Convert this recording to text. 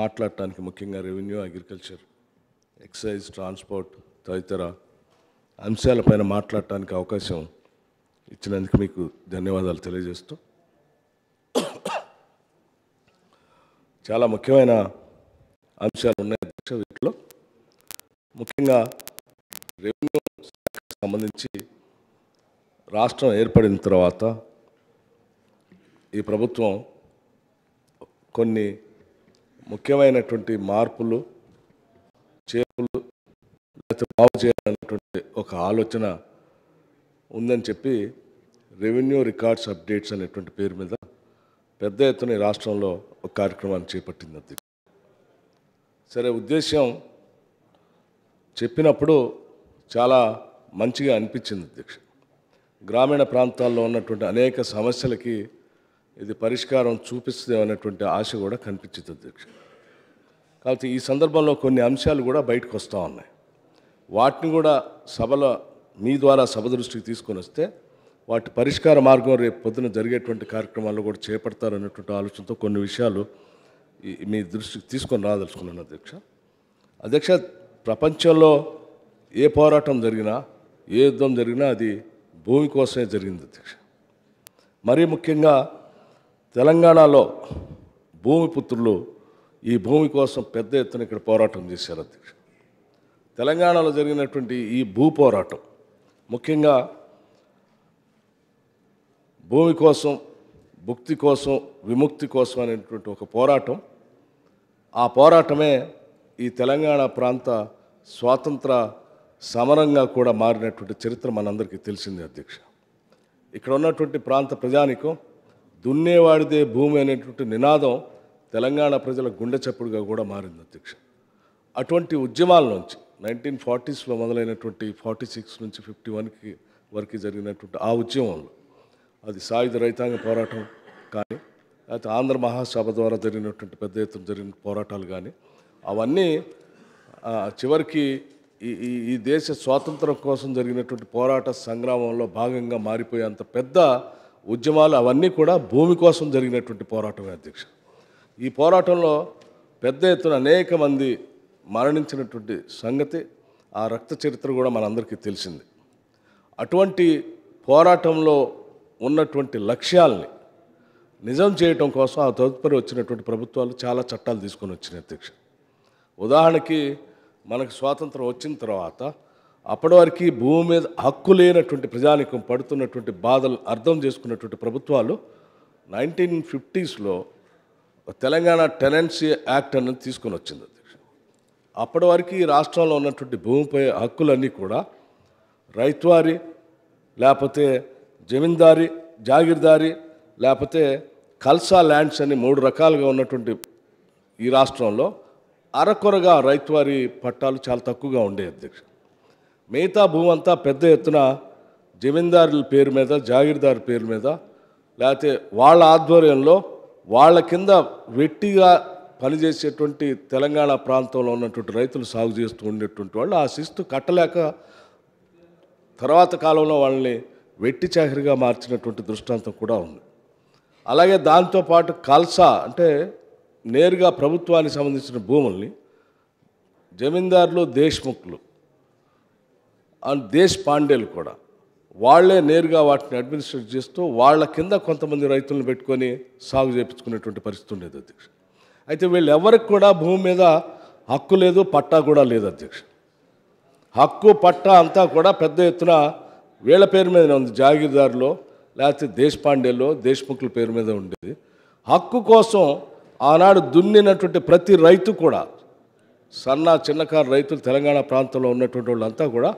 మాట్లాడటానికి ముఖ్యంగా revenue agriculture excise transport తదితర అంశాలపైన మాట్లాడటానికి అవకాశం ఇచ్చినందుకు మీకు ధన్యవాదాలు తెలియజేస్తూ. చాలా ముఖ్యమైన అంశాలు ఉన్నాయి అధ్యక్ష వీటిలో. ముఖ్యంగా రెవెన్యూ శాఖకు సంబంధించి రాష్ట్రం ఏర్పడిన తర్వాత ఈ ప్రభుత్వం కొన్ని ముఖ్యమైనటువంటి మార్పులు చేపలు లేకపోతే బాగు చేయాలన్నటువంటి ఒక ఆలోచన ఉందని చెప్పి రెవెన్యూ రికార్డ్స్ అప్డేట్స్ అనేటువంటి పేరు మీద పెద్ద ఎత్తున రాష్ట్రంలో ఒక కార్యక్రమాన్ని చేపట్టింది అది. సరే ఉద్దేశం చెప్పినప్పుడు చాలా మంచిగా అనిపించింది అధ్యక్ష. గ్రామీణ ప్రాంతాల్లో ఉన్నటువంటి అనేక సమస్యలకి ఇది పరిష్కారం చూపిస్తుంది అనేటువంటి ఆశ కూడా కనిపించింది అధ్యక్ష కాబట్టి ఈ సందర్భంలో కొన్ని అంశాలు కూడా బయటకు వస్తూ ఉన్నాయి. వాటిని కూడా సభలో మీ ద్వారా సభ దృష్టికి తీసుకొని వస్తే వాటి పరిష్కార మార్గం రేపు పొద్దున జరిగేటువంటి కార్యక్రమాల్లో కూడా చేపడతారనేటువంటి ఆలోచనతో కొన్ని విషయాలు ఈ- మీ దృష్టికి తీసుకొని రాదలుచుకున్నాను అధ్యక్ష. అధ్యక్ష ప్రపంచంలో ఏ పోరాటం జరిగినా ఏ యుద్ధం జరిగినా అది భూమి కోసమే జరిగింది అధ్యక్ష. మరీ ముఖ్యంగా తెలంగాణలో భూమి పుత్రులు ఈ భూమి కోసం పెద్ద ఎత్తున ఇక్కడ పోరాటం చేశారు అధ్యక్ష. తెలంగాణలో జరిగినటువంటి ఈ భూ పోరాటం ముఖ్యంగా భూమి కోసం భుక్తి కోసం విముక్తి కోసం అనేటువంటి ఒక పోరాటం. ఆ పోరాటమే ఈ తెలంగాణ ప్రాంత స్వాతంత్ర సమరంగా కూడా మారినటువంటి చరిత్ర మనందరికీ తెలిసింది అధ్యక్ష. ఇక్కడ ఉన్నటువంటి ప్రాంత ప్రజానికం దున్నేవాడిదే భూమి అనేటువంటి నినాదం తెలంగాణ ప్రజల గుండె చప్పుడుగా కూడా మారింది అధ్యక్ష. అటువంటి ఉద్యమాల నుంచి నైన్టీన్ ఫార్టీస్లో మొదలైనటువంటి ఫార్టీ సిక్స్ నుంచి ఫిఫ్టీ వన్కి వరకు జరిగినటువంటి ఆ ఉద్యమంలో అది సాయుధ రైతాంగ పోరాటం కానీ లేకపోతే ఆంధ్ర మహాసభ ద్వారా జరిగినటువంటి పెద్ద ఎత్తున జరిగిన పోరాటాలు కానీ అవన్నీ చివరికి ఈ ఈ ఈ దేశ స్వాతంత్రం కోసం జరిగినటువంటి పోరాట సంగ్రామంలో భాగంగా మారిపోయేంత పెద్ద ఉద్యమాలు అవన్నీ కూడా భూమి కోసం జరిగినటువంటి పోరాటమే అధ్యక్ష. ఈ పోరాటంలో పెద్ద ఎత్తున అనేక మంది మరణించినటువంటి సంగతి ఆ రక్త చరిత్ర కూడా మనందరికీ తెలిసింది. అటువంటి పోరాటంలో ఉన్నటువంటి లక్ష్యాల్ని నిజం చేయటం కోసం ఆ తదుపరి వచ్చినటువంటి ప్రభుత్వాలు చాలా చట్టాలు తీసుకొని వచ్చినాయి అధ్యక్ష. ఉదాహరణకి మనకు స్వాతంత్రం వచ్చిన తర్వాత అప్పటి వరకు భూమి మీద హక్కు లేనటువంటి ప్రజానికం పడుతున్నటువంటి బాధలు అర్థం చేసుకున్నటువంటి ప్రభుత్వాలు నైన్టీన్ ఫిఫ్టీస్లో తెలంగాణ టెనెన్సీ యాక్ట్ అనేది తీసుకొని వచ్చింది అధ్యక్ష. అప్పటి వరకు ఈ రాష్ట్రంలో ఉన్నటువంటి భూమిపై హక్కులన్నీ కూడా రైతువారి లేకపోతే జమీందారి జాగీర్దారి లేకపోతే కల్సా ల్యాండ్స్ అని మూడు రకాలుగా ఉన్నటువంటి ఈ రాష్ట్రంలో అరకొరగా రైతువారి పట్టాలు చాలా తక్కువగా ఉండే అధ్యక్ష. మిగతా భూమి అంతా పెద్ద ఎత్తున జమీందారుల పేరు మీద జాగీర్దారు పేరు మీద లేకపోతే వాళ్ళ ఆధ్వర్యంలో వాళ్ళ కింద వెట్టిగా పనిచేసేటువంటి తెలంగాణ ప్రాంతంలో ఉన్నటువంటి రైతులు సాగు చేస్తూ ఉండేటువంటి వాళ్ళు ఆ శిస్తు కట్టలేక తర్వాత కాలంలో వాళ్ళని వెట్టి చాకరిగా మార్చినటువంటి దృష్టాంతం కూడా ఉంది. అలాగే దాంతోపాటు కల్సా అంటే నేరుగా ప్రభుత్వానికి సంబంధించిన భూముల్ని జమీందారులు దేశ్ముఖ్లు అండ్ దేశ్ పాండేలు కూడా. వాళ్ళే నేరుగా వాటిని అడ్మినిస్ట్రేట్ చేస్తూ వాళ్ళ కింద కొంతమంది రైతులను పెట్టుకొని సాగు చేయించుకునేటువంటి పరిస్థితి ఉండేది అధ్యక్ష. అయితే వీళ్ళు ఎవరికి కూడా భూమి మీద హక్కు లేదు పట్టా కూడా లేదు అధ్యక్ష. హక్కు పట్టా అంతా కూడా పెద్ద ఎత్తున వీళ్ళ పేరు మీద ఉంది జాగీర్దారులో లేకపోతే దేశపాండేలో దేశ్ముఖుల పేరు మీద ఉండేది. హక్కు కోసం ఆనాడు దున్నినటువంటి ప్రతి రైతు కూడా సన్న చిన్నకారు రైతులు తెలంగాణ ప్రాంతంలో ఉన్నటువంటి వాళ్ళంతా కూడా